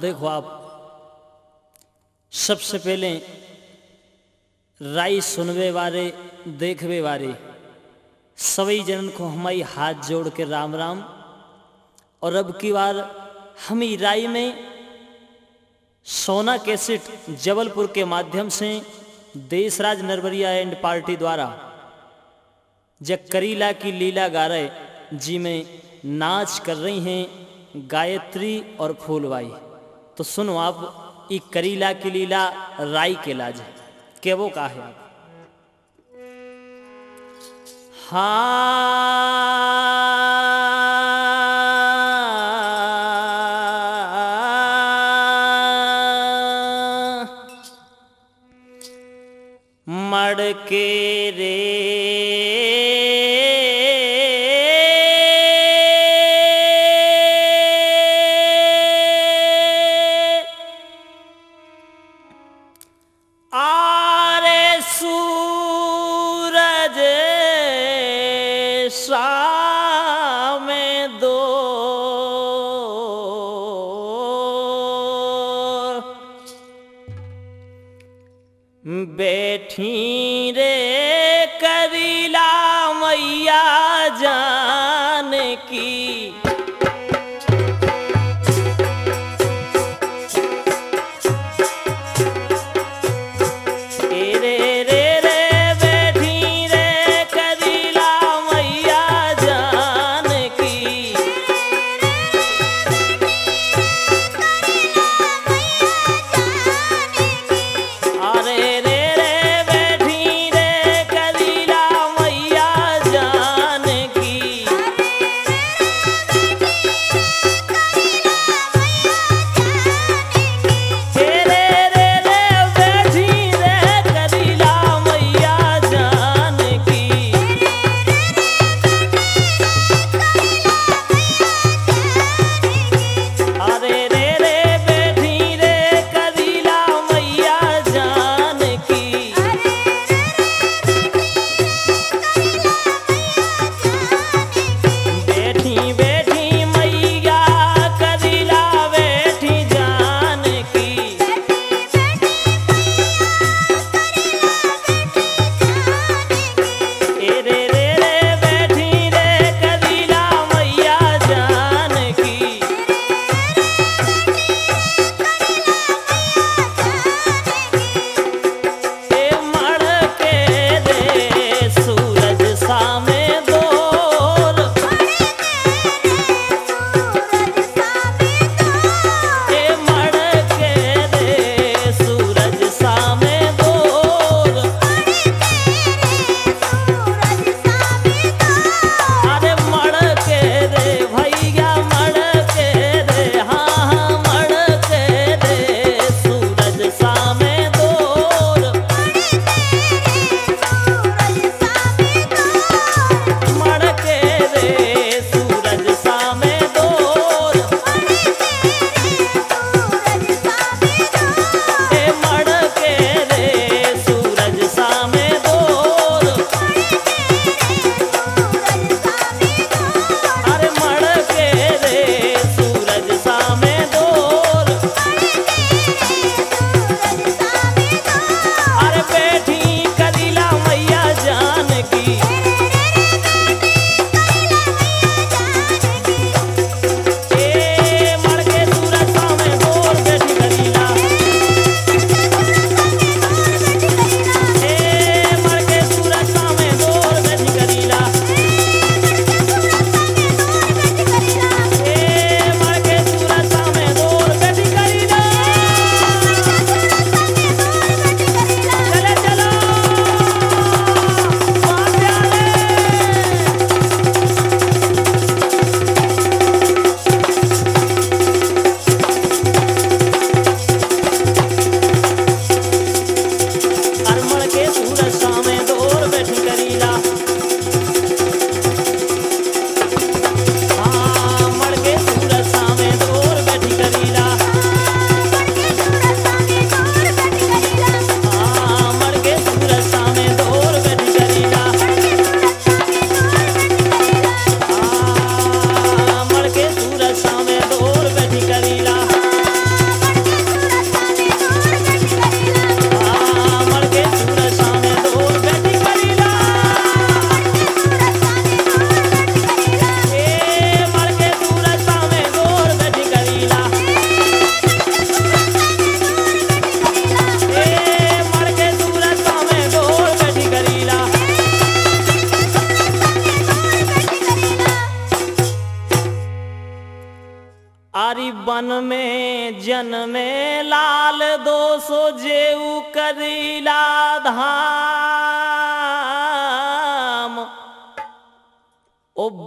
देखो आप, सबसे पहले राई सुनवे वाले देखवे वाले सभी जनन को हमारी हाथ जोड़ के राम राम। और अब की बार हम ही राई में सोना कैसेट जबलपुर के माध्यम से देशराज नरवरिया एंड पार्टी द्वारा जब करीला की लीला गा रहे, जी में नाच कर रही हैं गायत्री और फूलबाई। तो सुनो आप ई करीला की लीला राई के लाज के वो का है आप हाँ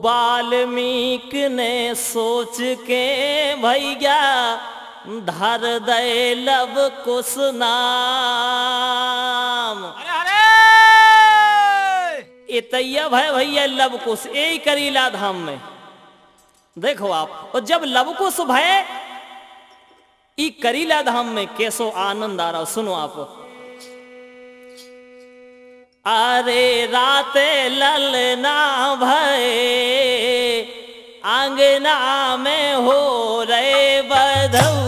वाल्मीक ने सोच के भैया धर दे लव कुश नाम। अरे भय भैया लव कुश यही करीला धाम में। देखो आप और जब लव कुश भय करीला धाम में कैसो आनंद आ रहा सुनो आप। अरे रात ललना भय अंगना में हो रे बधऊ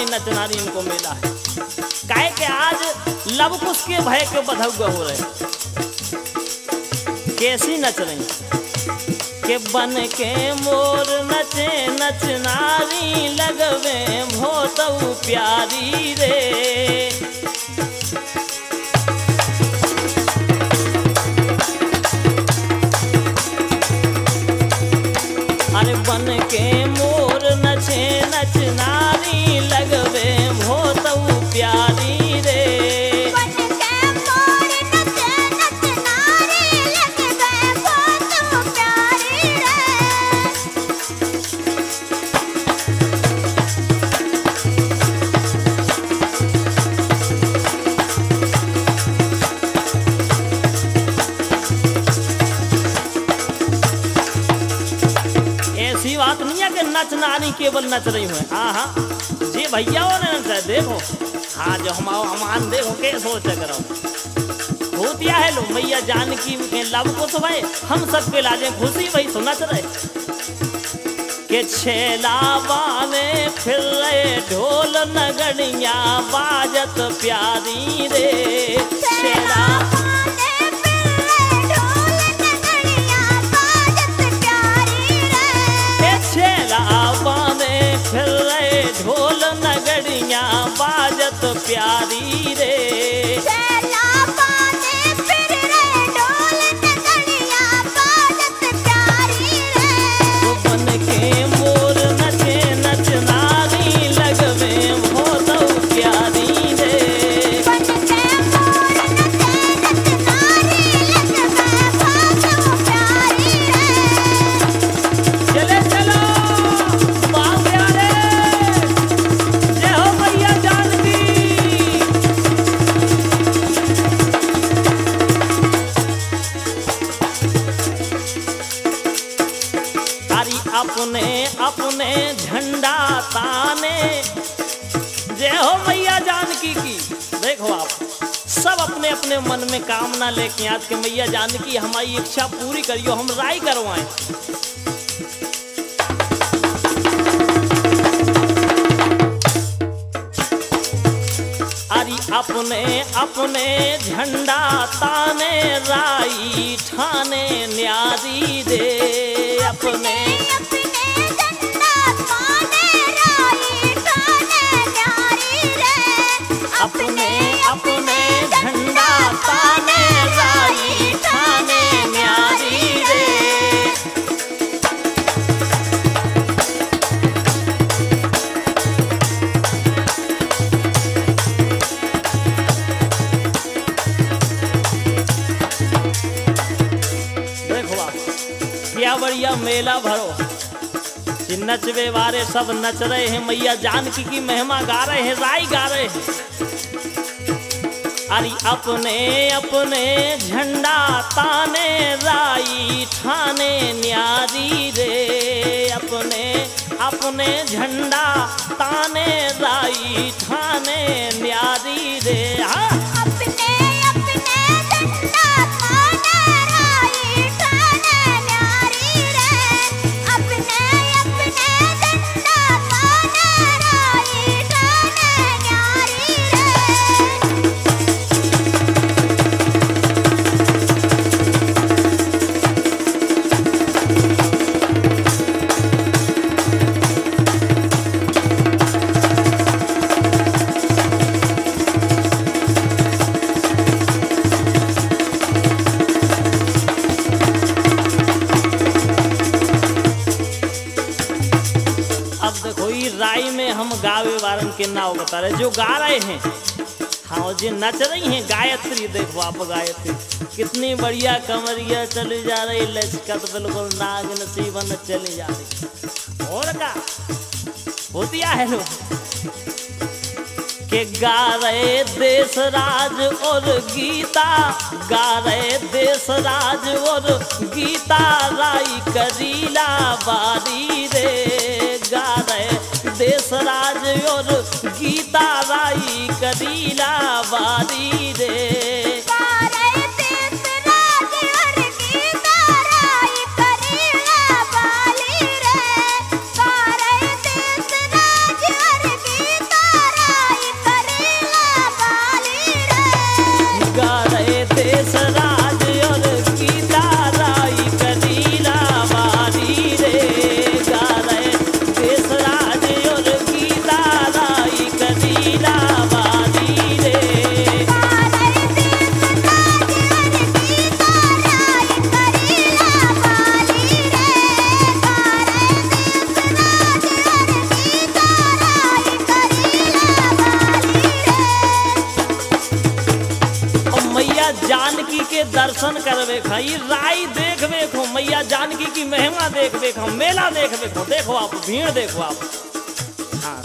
से नचनारी इनको मिला है। कहे के आज लव कुश के भय के बधौग हो रहे कैसी नच रही के बन के मोर नचे नचनारी लगवे भोतऊ प्यारी रे। नारी केवल नच रही हुए हाँ हाँ। जी भैया ने नच रहे देखो। हाँ जो हम हमान देखो के सोच करो भूतिया है लो मैया जानकी के लब को तो भाई हम सब के लाजे खुशी भाई तो नच रहे। के छेला बाने फिर रहे ढोल नगड़िया बाजत प्यारी रे। छेला ढोल नगड़िया बाजत प्यारी रे। कामना लेके आज के मैया जानकी, हमारी इच्छा पूरी करियो, हम राय करवाएँ। अपने अपने झंडा ताने, राई ठाने, न्यारी दे। अपने अपने अपने मेला भरो। नचवे वाले सब नच रहे हैं, मैया जानकी की महिमा गा रहे हैं राई गा रहे हैं। अरे अपने अपने झंडा ताने, राई ठाने न्यारी रे। अपने अपने झंडा ताने, राई ठाने न्यारी रे। हाँ। रहे जो गा रहे हैं। हाँ जो नच रही हैं, गायत्री, देखो आप गायत्री। कितनी बढ़िया कमरिया चली जा रही, लचकत बिल्कुल नाग नसीबन चली जा रही। और का? होतिया है लोग। के गा रहे देश राज और गीता, गा रहे देश राज और गीता, राई करीला बारी रे। गा रहे देश राज और गीता राई करीला बारी दर्शन करवे खा ई राई देख देखो, मैया जानकी की महिमा देख देखो, मेला देख देखो देखो आप, भीड़ देखो आप। हाँ।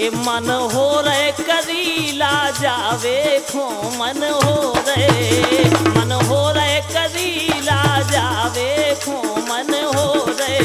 ए मन हो रहे करीला जावे, खो मन हो रहे। मन हो रहे करीला जावे, खो मन हो रहे।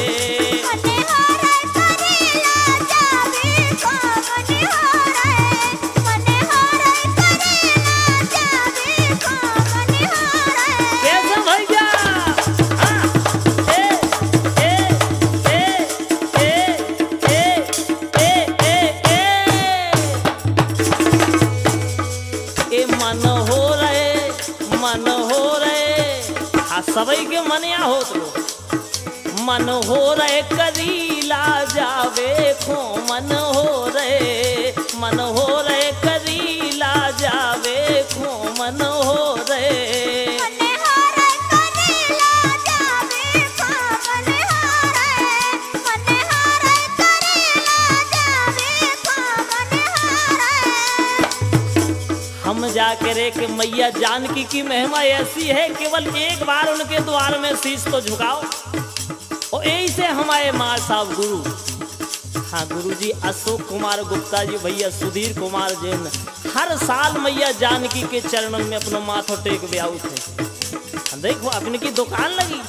सबई के मनिया हो तो। मन हो रहे करीला जावे खो मन हो रहे। मन हो रहे हम जाके रे मैया जानकी की महिमा ऐसी है केवल एक बार उनके द्वार में शीश तो झुकाओ। और यही से हमारे माँ साहब गुरु। हाँ गुरु जी अशोक कुमार गुप्ता जी भैया सुधीर कुमार जैन हर साल मैया जानकी के चरणों में अपना माथो टेक ब्याऊ थे हाँ, देखो अपने की दुकान लगी।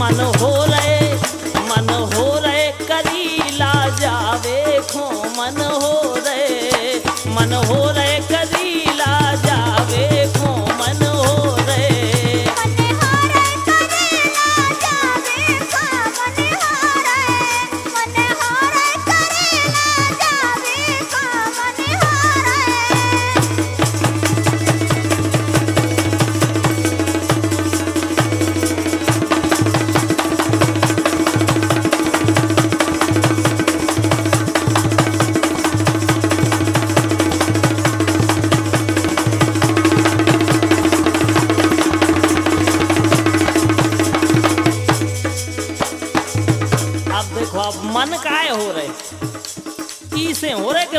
मन हो रहे मन हो रहे करीला जावे खो मन हो मन हो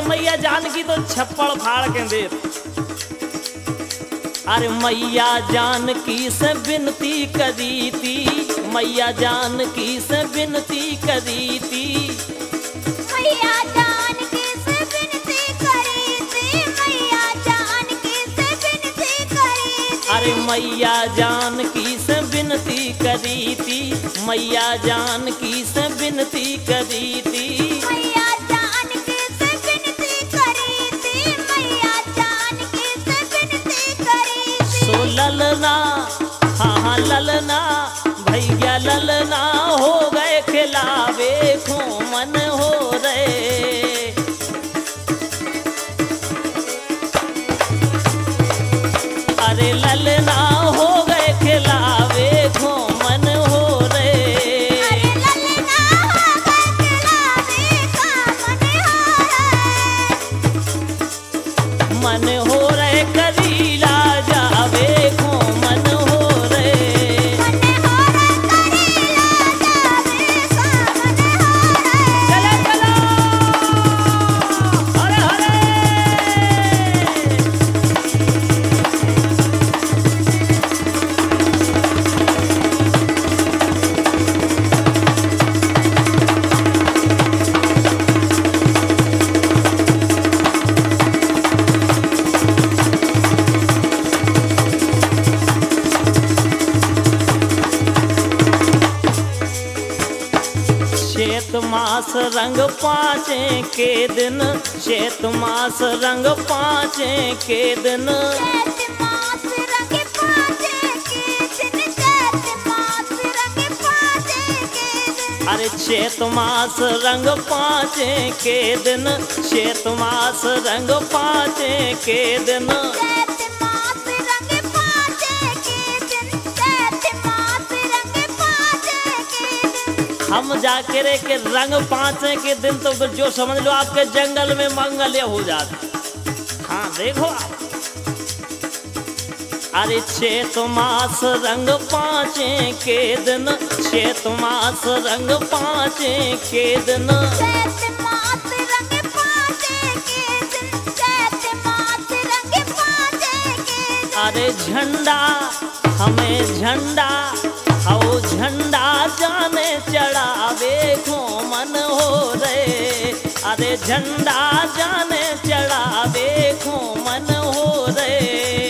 मैया जानकी तो छप्पड़ फाड़ के दे अरे मैया जानकी से विनती करी थी मैया जानकी से विनती करी थी मैया जानकी से विनती करी थी मैया जानकी से विनती करी थी अरे मैया जानकी से विनती करी थी मैया जानकी से विनती करी थी ललना भैया ललना। रंग पाचे के दिन। अरे चेत मास रंग पाचे के दिन चेत मास रंग पाचे के दिन। हम जाके रे के रंग पाचे के दिन तो जो समझ लो आपके जंगल में मंगल हो जाता। देखो अरे चैत मास रंग पाँचे के दिन चैत मास रंग पाँचे के दिन। मास रंग पाँचे के दिन चैत मास रंग अरे झंडा हमें झंडा आओ झंडा जाने चढ़ावे को मन हो रे। अरे झंडा जाने चढ़ा देखो मन हो रे।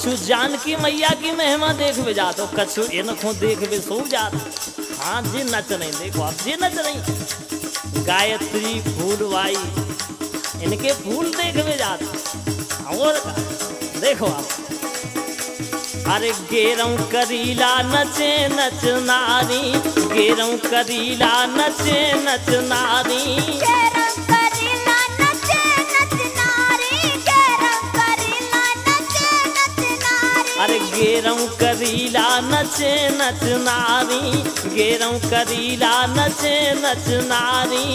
कछु जानकी मैया की महिमा देखबे जात हो कछु इनको देखबे सो जात हाँ जी नच नहीं, देखो अब जी नच नहीं। गायत्री फूल वाई, इनके फूल देखबे जात और का? देखो आप। अरे गेरम करीला नचे नच नारी गेरम करीला नचे नच नारी। अरे करीला नचे नच नारी गेरम करीला नचे नच नारी।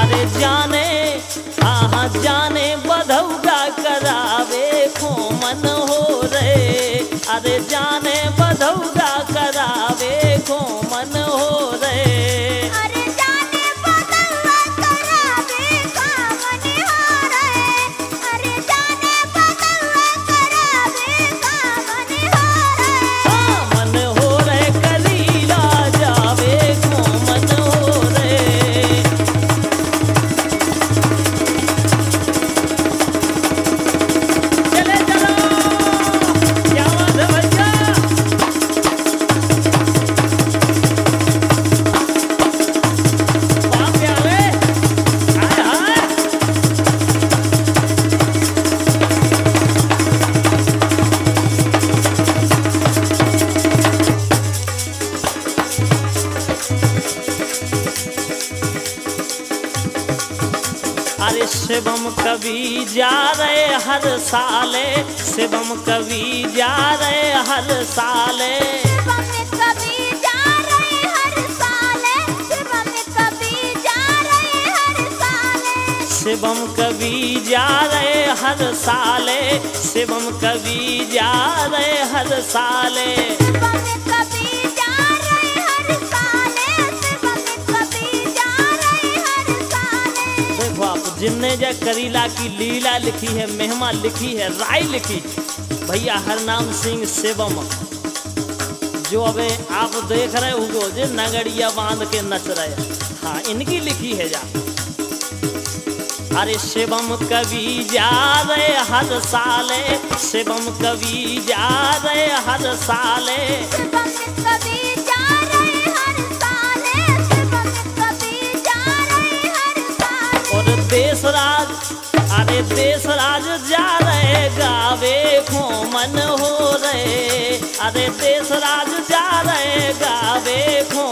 अरे जाने आहा जाने बधौगा करावे को मन हो रे। अरे जाने बधौगा करावे को मन हो रे। अरे शिवम कवि जा रहे हर साले। शिवम कवि जा रहे हर साले। शिवम में कभी जा रहे हर साले। शिवम कभी जा रहे हर साले। शिवम कवि जा रहे हर साले। शिवम कवि जा रहे हर साले। आप जय करीला की लीला लिखी है, मेहमा लिखी है राय लिखी। भैया हरनाम सिंह शिवम जो अबे आप देख रहे हो, जो नगड़िया बाँध के नच रहे हाँ। इनकी लिखी है जा। अरे शिवम कवि जा रहे हर साले शिवम कवि जा रहे हर साले। राज जा रहे गावे को मन हो रहे। अरे देश राज जा रहे गावे को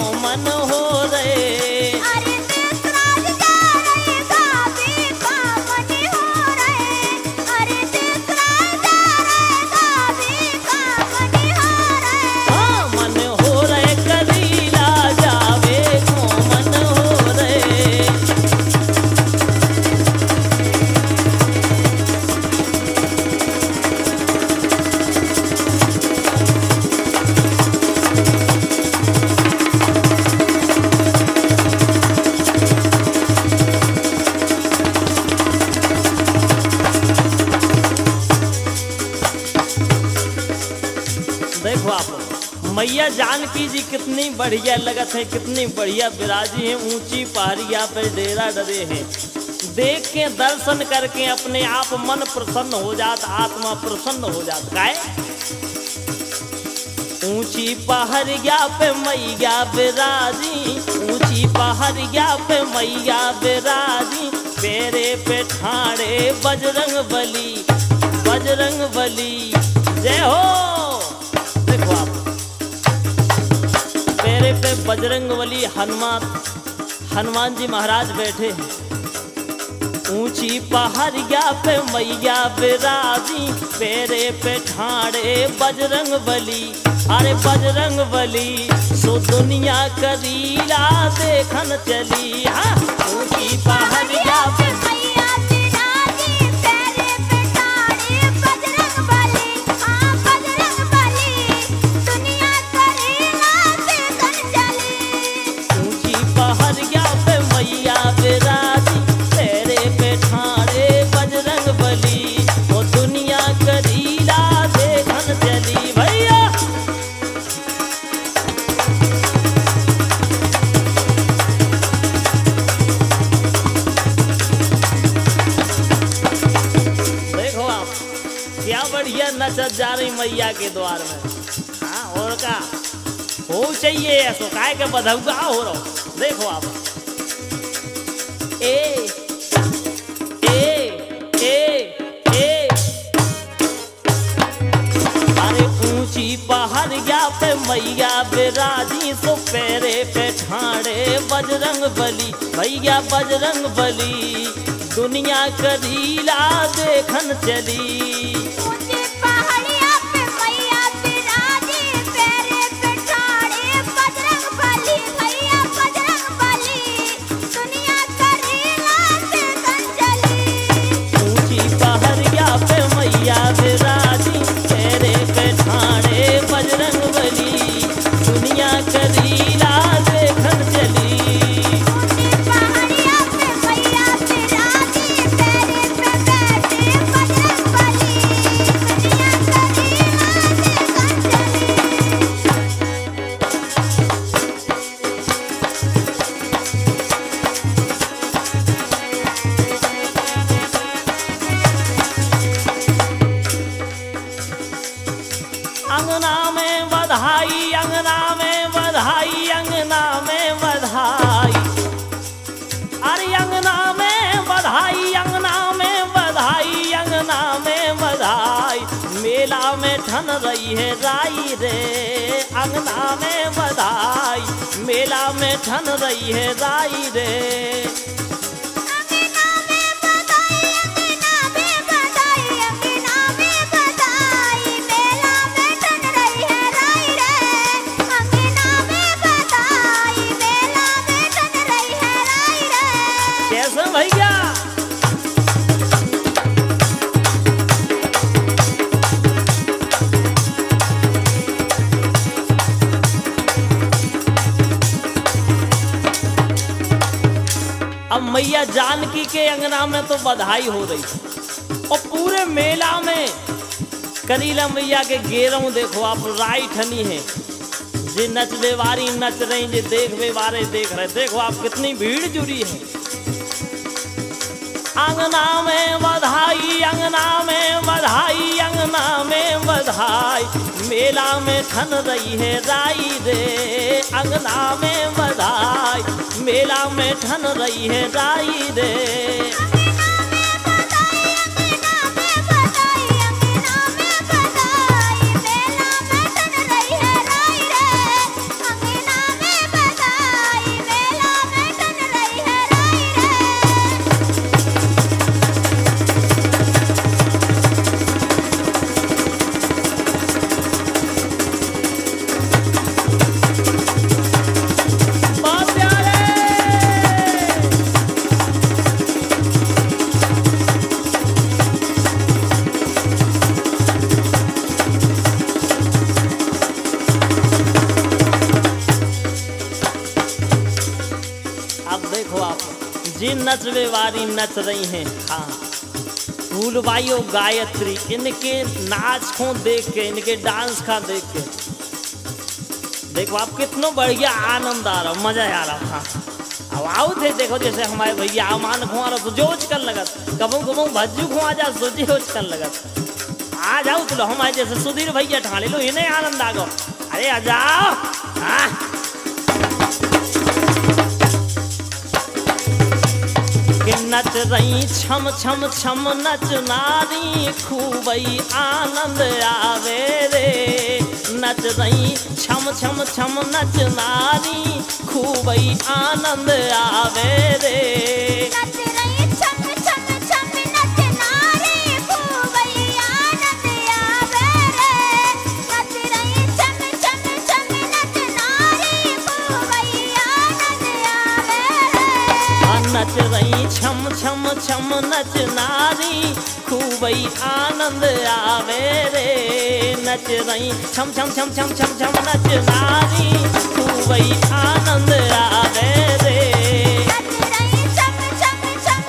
मैया जानकी जी कितनी बढ़िया लगत है, कितनी बढ़िया विराजी है, ऊँची पहाड़िया पे डेरा डरे हैं। देख के दर्शन करके अपने आप मन प्रसन्न हो जात, आत्मा प्रसन्न हो जात। काहे ऊँची पहाड़िया पे मैया विराजी ऊँची पहाड़िया पे मैया विराजी पेरे पे ठाड़े बजरंग बली बजरंग बली। जय हो! पेरे पे बजरंग बली हनुमान हनुमान जी महाराज बैठे हैं। ऊँची पहाड़िया पे मैया बिराजी, पेरे पे ठाड़े बजरंग बली। अरे बजरंग बली, सो दुनिया करीला देखन चली। हाँ ऊँची पहाड़िया पे ऐसो काय के बधौगा हो रहो। देखो आप। ए ए ए ए। अरे ऊँची पहाड़िया पे मैया बिराजी, सो पेरे पे ठाड़े बजरंग बली। भैया बजरंग बली, दुनिया करीला देखन चली। ऊँची पहाड़िया ठन रही है राई रे। जानकी में तो बधाई हो रही थी। और पूरे मेला में करीला मैया के गेरों देखो, आप राई ठनी है। जे नचबे वारी नच रही, जे देखबे वारे देख रहे। देखो आप कितनी भीड़ जुड़ी है। अंगना में बधाई, अंगना में बधाई, अंगना में बधाई। मेला में ठन रही है राई रे, अंगना में बधाई। मेला में ठन रही है राई रे। नच रही हैं। हाँ। फूलबाइयों गायत्री, इनके नाच को देख के, इनके डांस का देख के। देखो, आप कितनो बढ़िया आनंद आ रहा मज़ा आ रहा था अब आओ थे, देखो, जैसे हमारे भैया अमान खुआ रहा तो जोच कर लगत। कबू कबू, भज्जू खुआ जा तो जोच कर लगत। आ जाओ तो हमारे जैसे सुधीर भैया ठाणे लो, इन्हें आनंद आ गो अरे आ जाओ। नच रही छम छम छम नच नारी, खूबई आनंद आवे रे। नच रही छम छम छम नच नारी, खूबई आनंद आवे रे। नच रही छम छम नच नारी खूबई आनंद आवे रे नच रही छम छम छम छम छम छम नच नारी खूबई आनंद आवे रे नच रही छम छम छम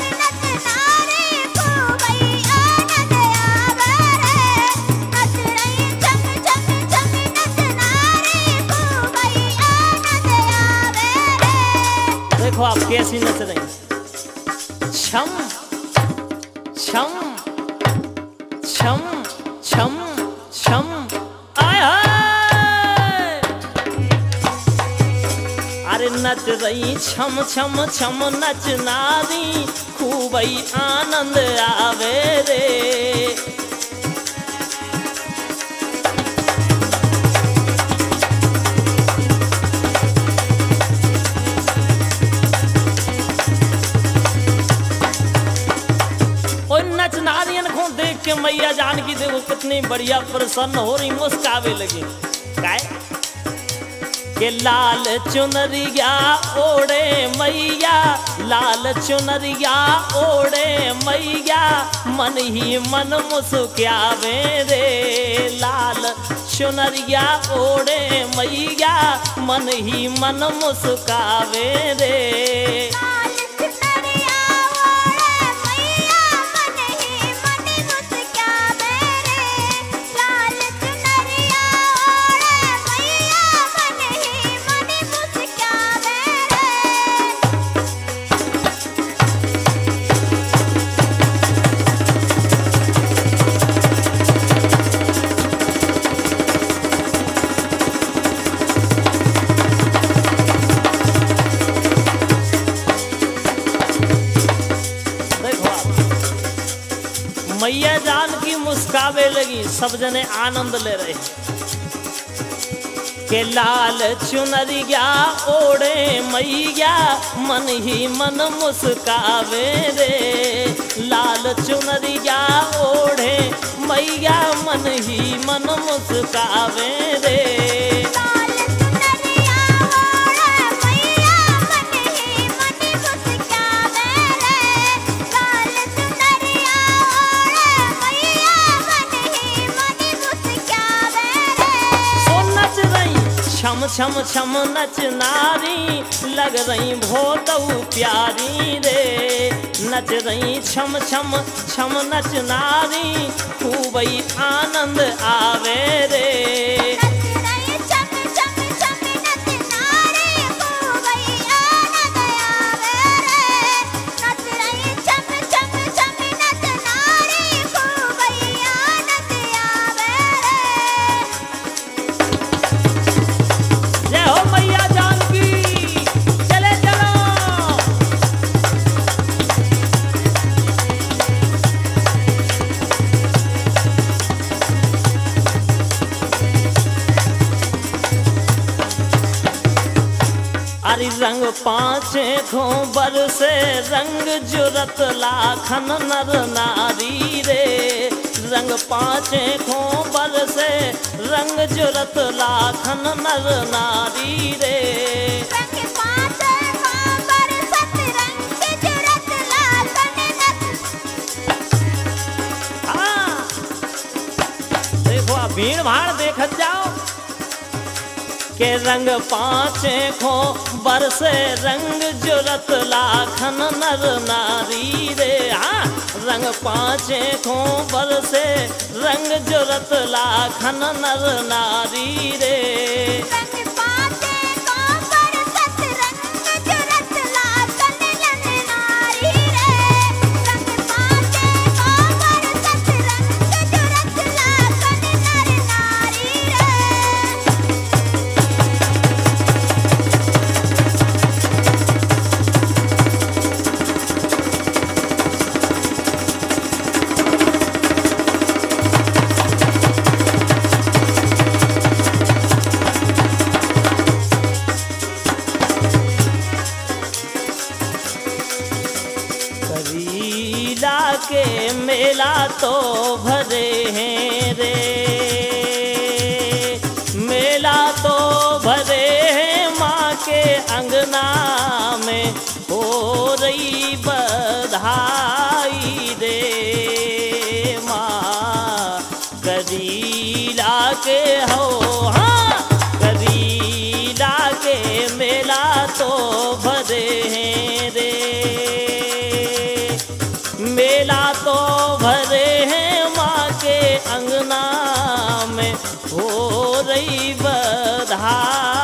नच रही, छम छम छम नच नारी, खूबई आनंद आवे रे। नारियन को देख के मैया जानकी देखो कितनी बढ़िया प्रसन्न हो रही, मुस्कावे लगी। के लाल चुनरिया ओड़े मैया, लाल चुनरिया ओड़े मैया, मन ही मन मुस्कावे रे। लाल चुनरिया ओड़े मैया, मन ही मन मुस्कावे रे। जने आनंद ले रहे के लाल चुनरिया ओढ़े मैया मन ही मन मुस्कावे रे। लाल चुनरिया ओढ़े मैया मन ही मन मुस्कावे रे। छम छम छम नच नारी लग रही भोतऊ प्यारी रे। नच रही छम छम छम नच नारी खूबई आनंद आवे रे। अरे रंग पाँचे खो बरसे रंग जुरत लाखन नर नारी रे। रंग पाँचे खो बरसे रंग जुरत लाखन नर नारी रे। देखो भीड़ भाड़ देखत जाओ। के रंग पाँचे खो बरसे रंग जुरत लाखन नर नारी रे। हाँ रंग पाँचे खो बरसे रंग जुरत लाखन नर नारी रे। तो भरे हैं रे। मेला तो भरे हैं माँ के अंगना में हो रही बधाई रे माँ। करीला के हो हाँ। करीला के मेला तो भरे हैं बधाई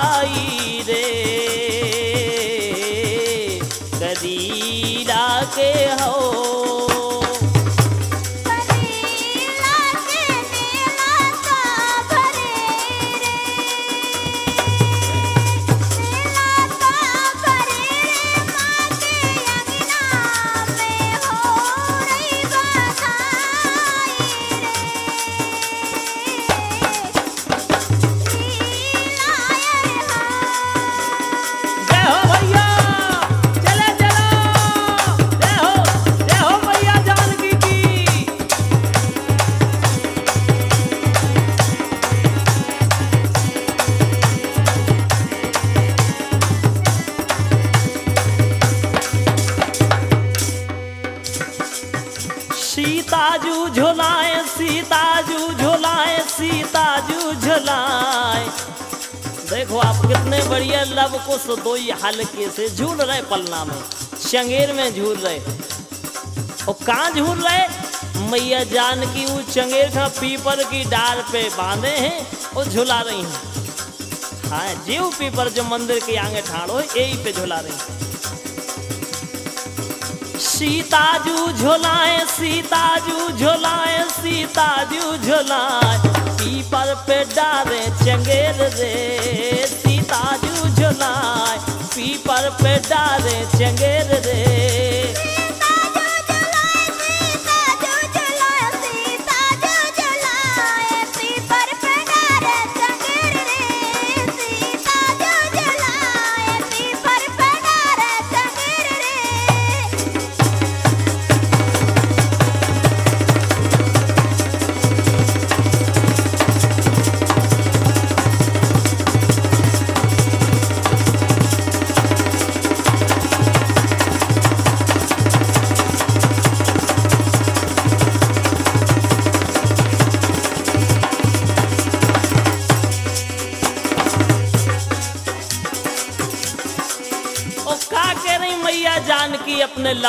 लब कुश दो हल्के से झूल रहे पलना में। चंगेर में झूल रहे। और कहाँ झूल रहे? मैया जान की वो चंगेर का पीपर की डाल पे बांधे हैं और झुला रही हैं। हाँ जीव पीपर जो मंदिर के आगे ठाड़ो यही पे झुला रही हैं। सीताजू झोलाए सीताजू झोलाए सीताजू झोलाए। पीपर पे डारे चंगेर रे। झोलाए पीपर पे डारे चंगेर रे।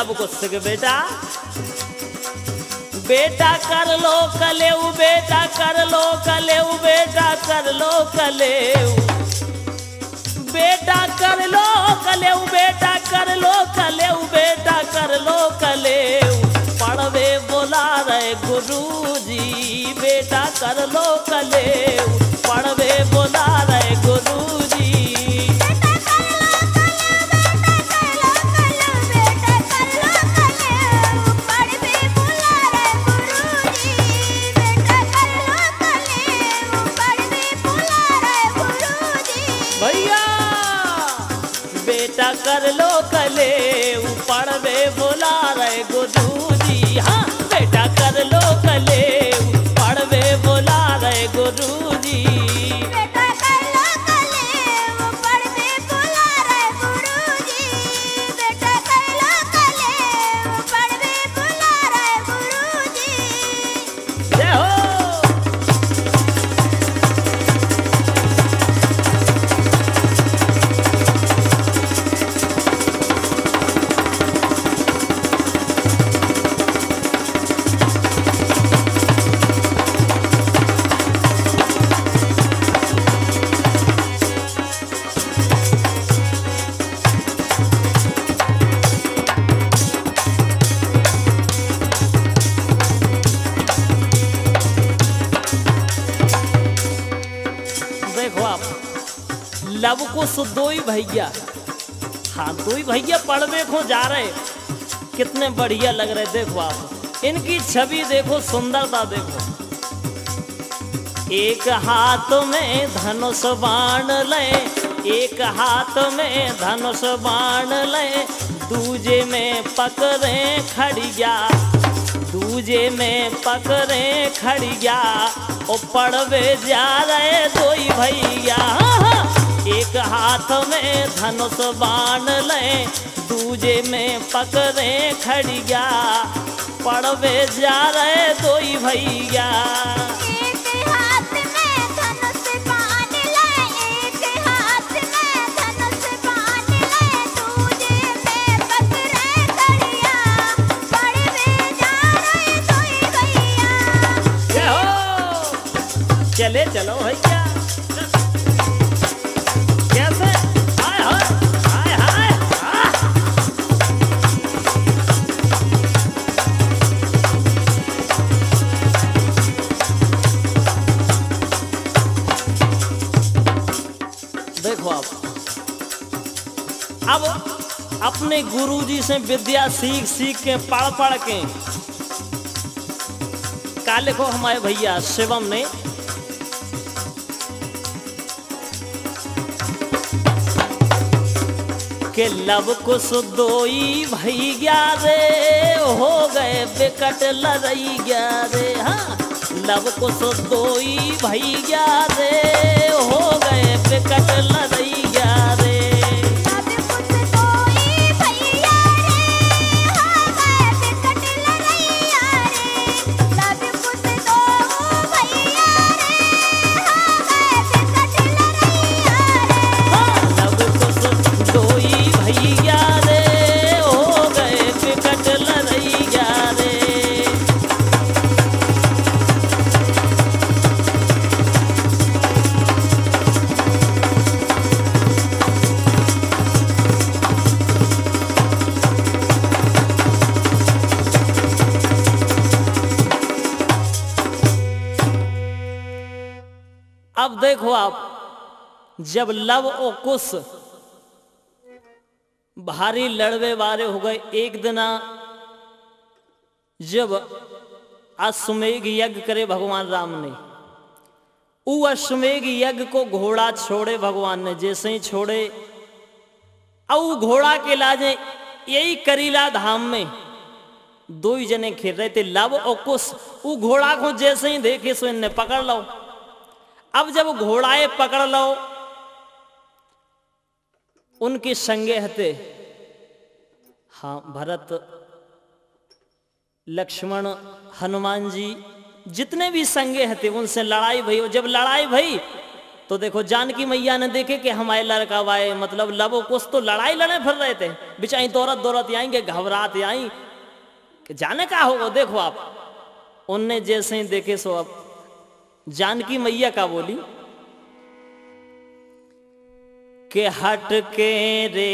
अपने लब को सिख बेटा। बेटा कर लो, कलेऊ, बेटा कर लो, कलेऊ, बेटा कर लो, कलेऊ। बेटा कर लो, कलेऊ, बेटा कर लो, कलेऊ, बेटा कर लो, कलेऊ। पढ़वे बोला रहे गुरुजी, बेटा कर लो, कलेऊ। पढ़वे बोला रहे गुरुजी। बोला रहे भैया। हाँ दो ही भैया पढ़वे को जा रहे। कितने बढ़िया लग रहे, देखो आप। इनकी छवि देखो, सुंदरता देखो। एक हाथ में धनुष बाण ले, एक हाथ में धनुष बाण ले, दूजे में पकड़े खड़िया। दूजे में पकड़े खड़िया ओ पड़वे जा रहे दोई भैया। एक हाथ में धनुष बाण ले दूजे में पकड़े खड़िया। पड़वे जा रहे दोई भैया। एक हाथ में धनुष अपने गुरुजी से विद्या सीख सीख के, पढ़ पढ़ के। का लिखो हमारे भैया शिवम ने। के लब कुछ दोई भैया रे, हो गए बिकट लड़ैया रे। हाँ लब कुछ दोई भैया रे, हो गए बिकट लड़ैया जब लव और कुश भारी लड़वे वाले हो गए एक दिना। जब अश्वमेघ यज्ञ करे भगवान राम ने उ अश्वमेघ यज्ञ को घोड़ा छोड़े भगवान ने, जैसे ही छोड़े और घोड़ा के लाजे यही करीला धाम में दो ही जने खेल रहे थे, लव और कुश वो घोड़ा को जैसे ही देखे सो इनने पकड़ लो अब जब घोड़ाए पकड़ लो उनके संगे हते। हाँ भरत, लक्ष्मण, हनुमान जी, जितने भी संगे हते, उनसे लड़ाई भई, और जब लड़ाई भई तो देखो जानकी मैया ने देखे कि हमारे लड़का वाए मतलब लबो कुछ तो लड़ाई लड़े फिर रहे थे। बिचाई दौरत दौरत आएँगे घबरात आई जाने का होगा, देखो आप। उनने जैसे ही देखे सो अब, जानकी मैया का बोली के हट के रे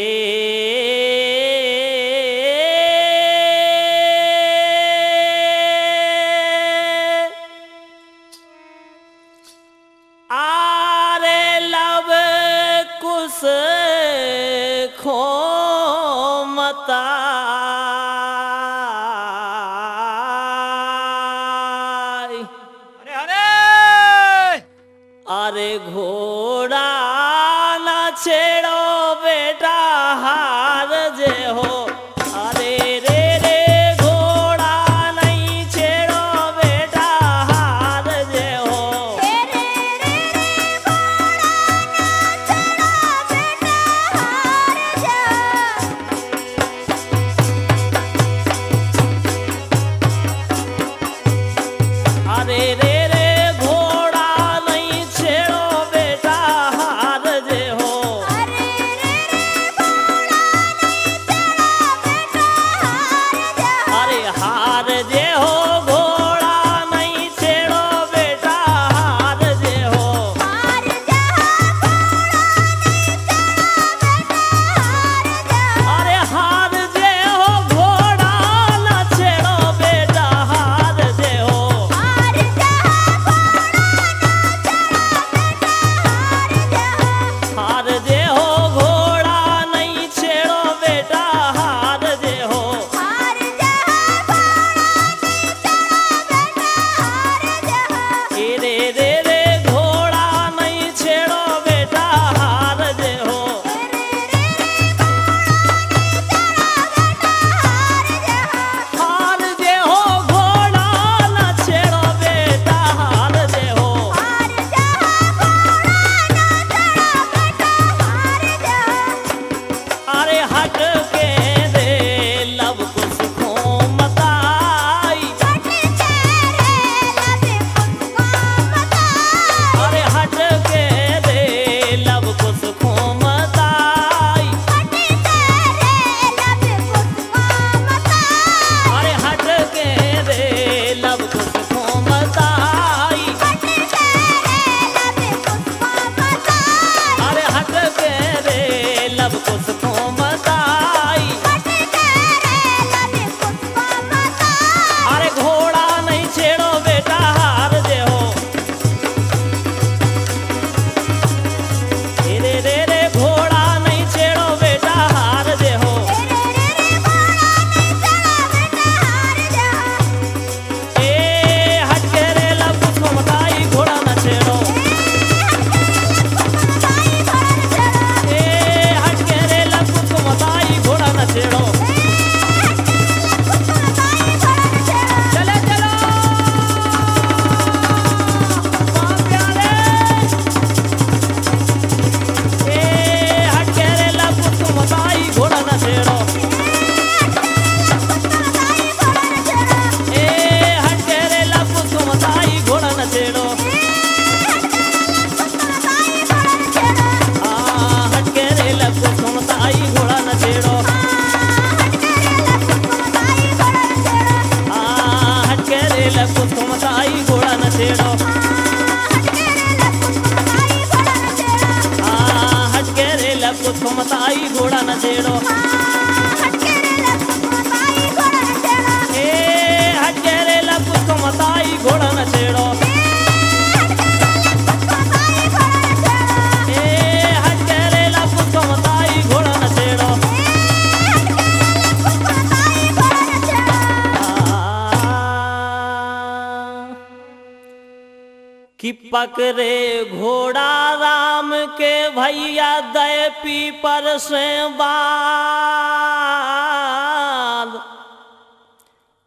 पकड़े घोड़ा राम के भैया दय पीपर से बाद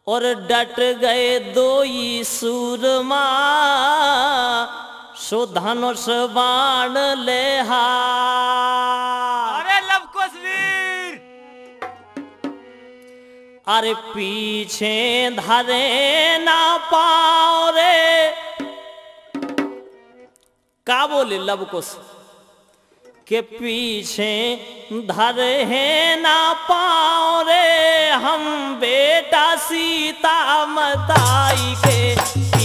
और डट गए दो ही सूरमा सो धनुष बाण ले अरे लव कुश वीर अरे पीछे धरे ना पाओ रे का बोले लब कुश के पीछे धरे हैं ना पाओ रे, हम बेटा सीता मताई के।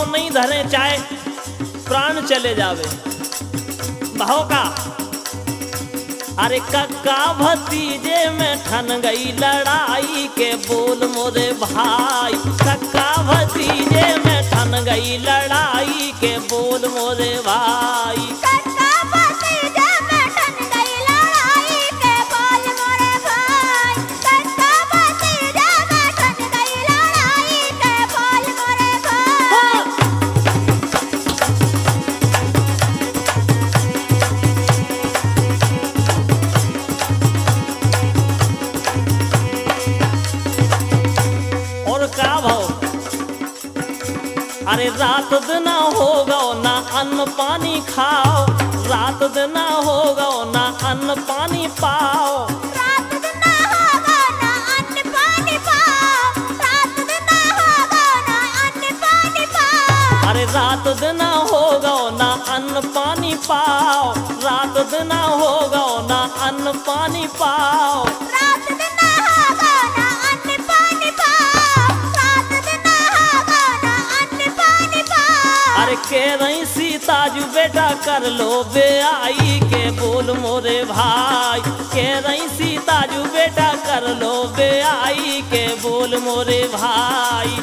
पाँव नहीं धरे, चाहे प्राण चले जावे। भाव का? अरे कक्का भतीजे में ठन गई लड़ाई के बोल मोरे भाई। कक्का भतीजे में ठन गई लड़ाई के बोल मोरे भाई। अरे रात दिन होगा ना अन्न पानी खाओ। रात दिन होगा ना अन्न पानी पाओ। अरे रात दिन होगा ना अन्न पानी पाओ। रात दिन होगा ना अन्न पानी पाओ। के रही सीता जू, बेटा कर लो बे आई के बोल मोरे भाई। के रही सीता जू, बेटा कर लो बे आई के बोल मोरे भाई।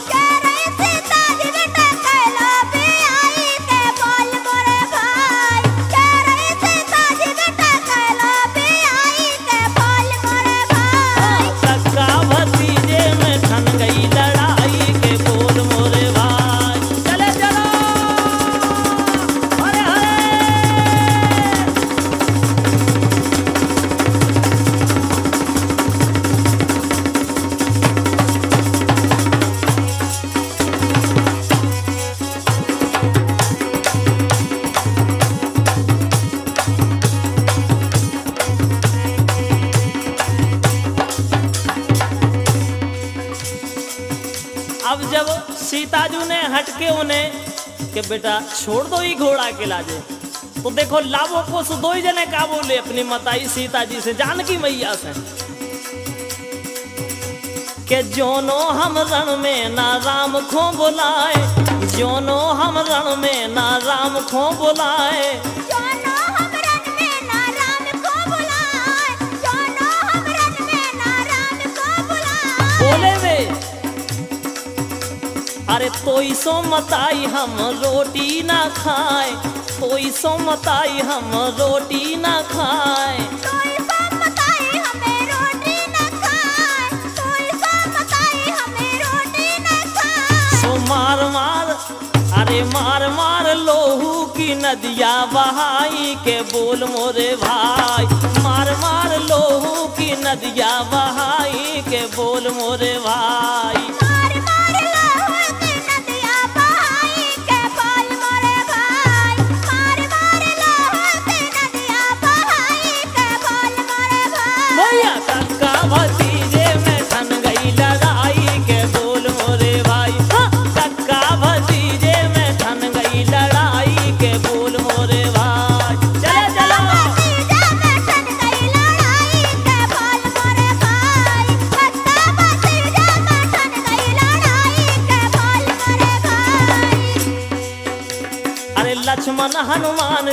कि बेटा, छोड़ दो ही घोड़ा के लाजे। तो देखो लाभो को दो ही जने का बोले अपनी मताई सीता जी से, जानकी मैया से। के जोनो हम रण में ना राम खो बुलाए, जोनो हम रण में ना राम खो बुलाए। अरे तोई सो मताई हम रोटी ना खाए। तोई सो मताई हम रोटी ना खाए। कोई सब बताए हमें रोटी न खाए। कोई सब बताए हमें रोटी न खाए। सो मार मार अरे मार मार लोहू की नदिया बहाई के बोल मोरे भाई। मार मार लोहू की नदिया बहाई के बोल मोरे भाई।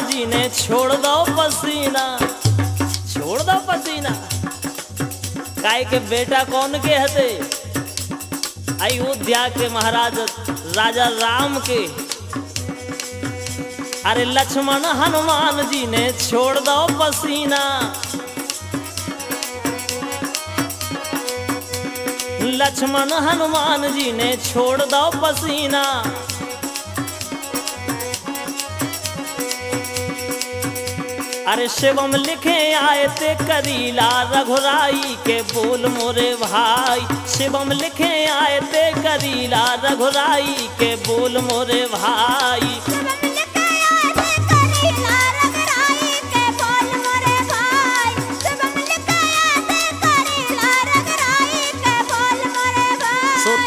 जी ने छोड़ दो पसीना, छोड़ दो पसीना। काय के बेटा कौन के हते अयोध्या के महाराज राजा राम के। अरे लक्ष्मण हनुमान जी ने छोड़ दो पसीना। लक्ष्मण हनुमान जी ने छोड़ दो पसीना। अरे शिवम लिखे आए ते करीला रघुराई के बोल मोरे भाई। शिवम लिखे आए ते करीला रघुराई के बोल मोरे भाई।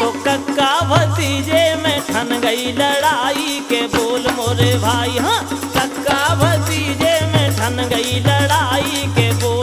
तो कक्का भतीजे में ठन गई लड़ाई के बोल मोरे भाई। हाँ कक्का भतीजे ठन गई लड़ाई के बोल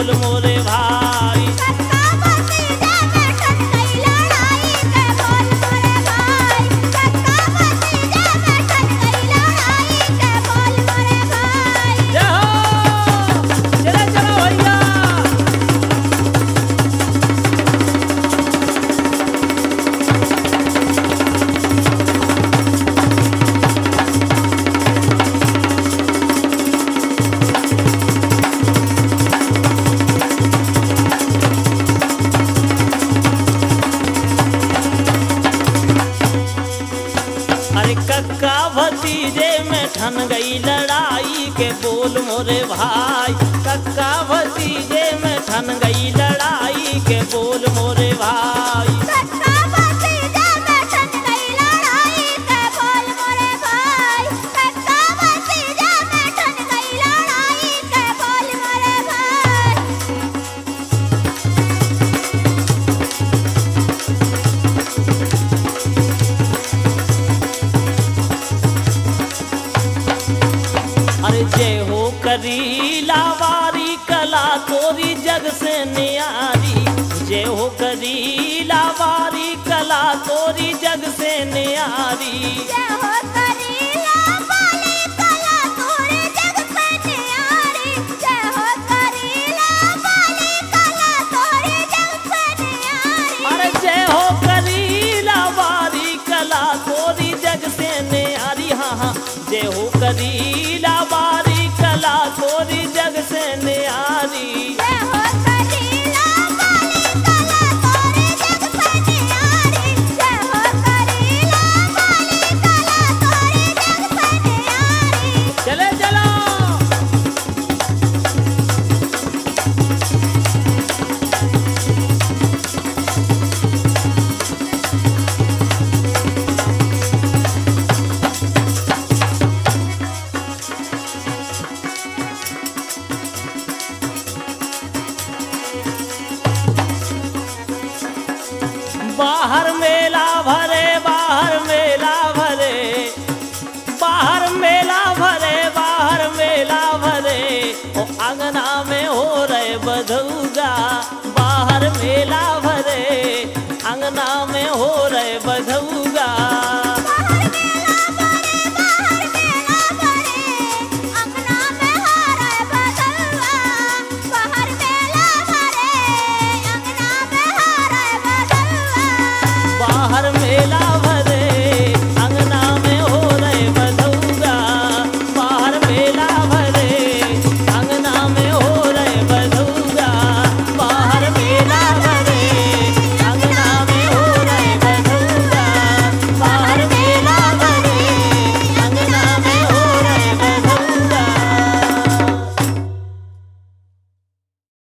हाँ जय